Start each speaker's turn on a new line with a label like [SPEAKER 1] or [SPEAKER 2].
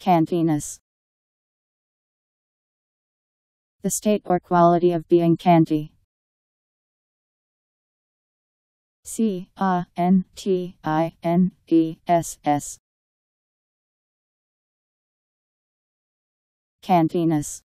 [SPEAKER 1] Cantiness. The state or quality of being canty. C A N T I N E S S. Cantiness.